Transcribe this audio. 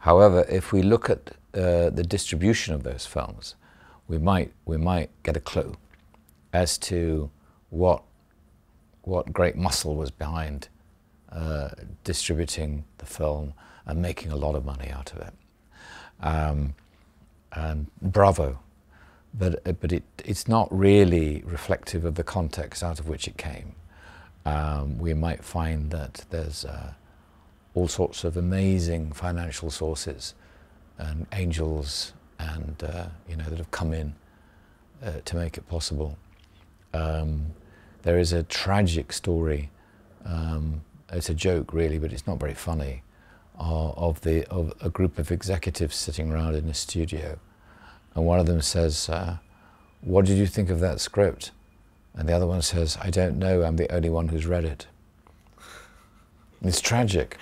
However, if we look at uh, the distribution of those films, we might we might get a clue as to what what great muscle was behind uh, distributing the film and making a lot of money out of it. Um, and bravo, but but it it's not really reflective of the context out of which it came. Um, we might find that there's uh, all sorts of amazing financial sources and angels and uh, you know that have come in uh, to make it possible. Um, there is a tragic story. Um, it's a joke, really, but it's not very funny. Uh, of the of a group of executives sitting around in a studio, and one of them says, uh, "What did you think of that script?" And the other one says, "I don't know. I'm the only one who's read it." It's tragic.